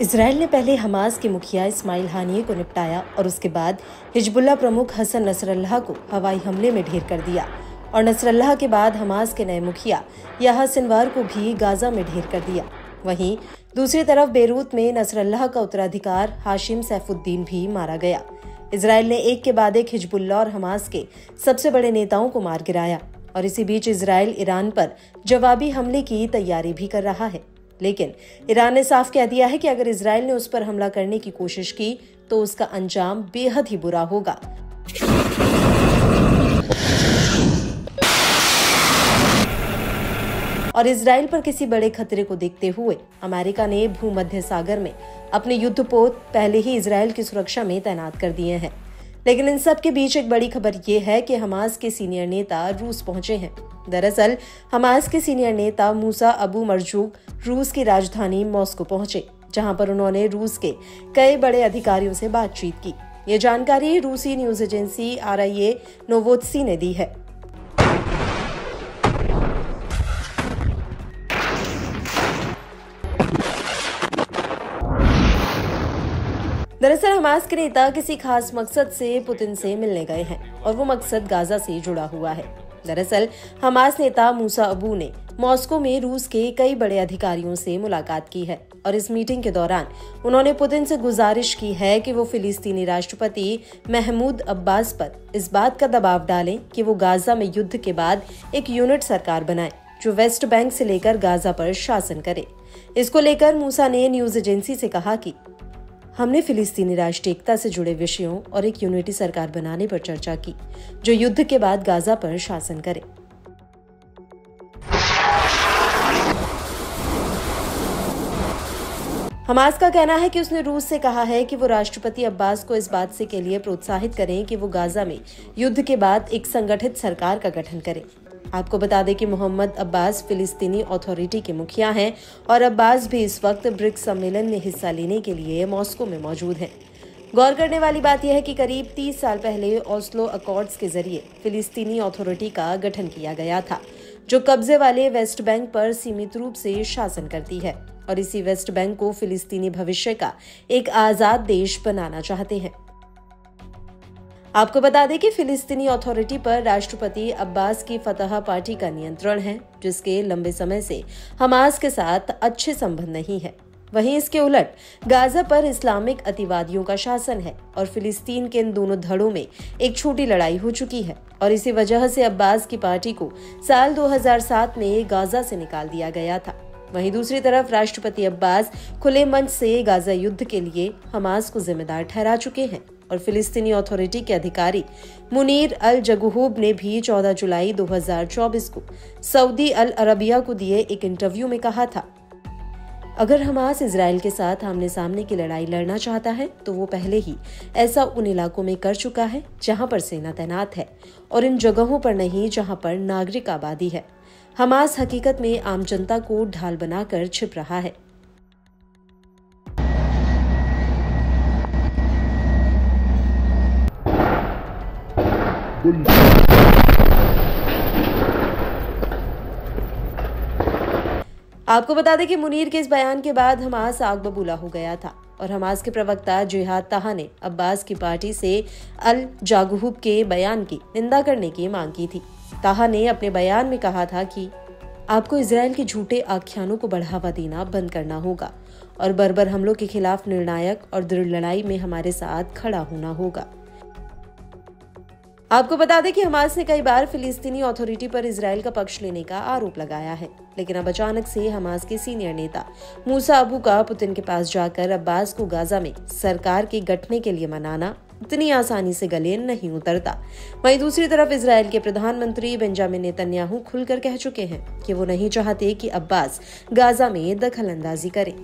Israel ने पहले Hamas के मुखिया इस्माइल हानिये को निपटाया और उसके बाद हिजबुल्ला प्रमुख हसन नसरल्लाह को हवाई हमले में ढेर कर दिया। और नसरल्लाह के बाद हमास के नए मुखिया याह सिनवार को भी गाजा में ढेर कर दिया। वहीं दूसरी तरफ़ बेरूत में नसरल्लाह का उत्तराधिकार हाशिम सैफुद्दीन भी मारा गया। इसराइल ने एक के बाद एक हिजबुल्ला और हमास के सबसे बड़े नेताओं को मार गिराया। और इसी बीच इसराइल ईरान पर जवाबी हमले की तैयारी भी कर रहा है। लेकिन ईरान ने साफ़ कह दिया है कि अगर इसराइल ने उस पर हमला करने की कोशिश की तो उसका अंजाम बेहद ही बुरा होगा। और इसराइल पर किसी बड़े खतरे को देखते हुए अमेरिका ने भूमध्य सागर में अपने युद्धपोत पहले ही इसराइल की सुरक्षा में तैनात कर दिए हैं। लेकिन इन सब के बीच एक बड़ी खबर ये है कि हमास के सीनियर नेता रूस पहुँचे हैं। दरअसल, हमास के सीनियर नेता मूसा अबू मरजूक रूस की राजधानी मॉस्को पहुँचे, जहाँ पर उन्होंने रूस के कई बड़े अधिकारियों से बातचीत की। ये जानकारी रूसी न्यूज़ एजेंसी आर आई ने दी है। दरअसल, हमास के नेता किसी खास मकसद से पुतिन से मिलने गए हैं और वो मकसद गाजा से जुड़ा हुआ है। दरअसल, हमास नेता मूसा अबू ने मॉस्को में रूस के कई बड़े अधिकारियों से मुलाकात की है और इस मीटिंग के दौरान उन्होंने पुतिन से गुजारिश की है कि वो फिलिस्तीनी राष्ट्रपति महमूद अब्बास पर इस बात का दबाव डालें कि वो गाजा में युद्ध के बाद एक यूनिट सरकार बनाए, जो वेस्ट बैंक से लेकर गाजा पर शासन करे। इसको लेकर मूसा ने न्यूज़ एजेंसी से कहा कि हमने फिलिस्तीनी राष्ट्रीय एकता से जुड़े विषयों और एक यूनिटी सरकार बनाने पर चर्चा की, जो युद्ध के बाद गाजा पर शासन करे। हमास का कहना है कि उसने रूस से कहा है कि वो राष्ट्रपति अब्बास को इस बात से के लिए प्रोत्साहित करें कि वो गाजा में युद्ध के बाद एक संगठित सरकार का गठन करें। आपको बता दें कि मोहम्मद अब्बास फिलिस्तीनी अथॉरिटी के मुखिया हैं और अब्बास भी इस वक्त ब्रिक्स सम्मेलन में हिस्सा लेने के लिए मॉस्को में मौजूद हैं। गौर करने वाली बात यह है कि करीब 30 साल पहले ओस्लो अकॉर्ड्स के ज़रिए फिलिस्तीनी अथॉरिटी का गठन किया गया था, जो कब्जे वाले वेस्ट बैंक पर सीमित रूप से शासन करती है और इसी वेस्ट बैंक को फिलिस्तीनी भविष्य का एक आज़ाद देश बनाना चाहते हैं। आपको बता दें कि फिलिस्तीनी अथॉरिटी पर राष्ट्रपति अब्बास की फतह पार्टी का नियंत्रण है, जिसके लंबे समय से हमास के साथ अच्छे संबंध नहीं है। वहीं इसके उलट, गाजा पर इस्लामिक अतिवादियों का शासन है और फिलिस्तीन के इन दोनों धड़ों में एक छोटी लड़ाई हो चुकी है और इसी वजह से अब्बास की पार्टी को साल 2007 में गाजा से निकाल दिया गया था। वहीं दूसरी तरफ़ राष्ट्रपति अब्बास खुले मंच से गाजा युद्ध के लिए हमास को जिम्मेदार ठहरा चुके हैं। और फिलिस्तीनी अथॉरिटी के अधिकारी मुनीर अल जगहूब ने भी 14 जुलाई 2024 को सऊदी अल अरबिया को दिए एक इंटरव्यू में कहा था। अगर हमास इसराइल के साथ आमने सामने की लड़ाई लड़ना चाहता है तो वो पहले ही ऐसा उन इलाकों में कर चुका है, जहाँ पर सेना तैनात है, और इन जगहों पर नहीं, जहाँ पर नागरिक आबादी है। हमास हकीकत में आम जनता को ढाल बनाकर छिप रहा है। आपको बता दें कि मुनीर के इस बयान के बाद हमास आग बबूला हो गया था और हमास के प्रवक्ता जिहाद ताहा ने अब्बास की पार्टी से अल जागहूब के बयान की निंदा करने की मांग की थी। ताहा ने अपने बयान में कहा था कि आपको इसराइल के झूठे आख्यानों को बढ़ावा देना बंद करना होगा और बर्बर हमलों के खिलाफ निर्णायक और दृढ़ लड़ाई में हमारे साथ खड़ा होना होगा। आपको बता दें कि हमास ने कई बार फिलिस्तीनी अथॉरिटी पर इसराइल का पक्ष लेने का आरोप लगाया है। लेकिन अब अचानक से हमास के सीनियर नेता मूसा अबू का पुतिन के पास जाकर अब्बास को गाजा में सरकार के गठने के लिए मनाना इतनी आसानी से गले नहीं उतरता। वहीं दूसरी तरफ़ इसराइल के प्रधानमंत्री बेंजामिन नेतन्याहू खुलकर कह चुके हैं कि वो नहीं चाहते कि अब्बास गाजा में दखल अंदाजी करे।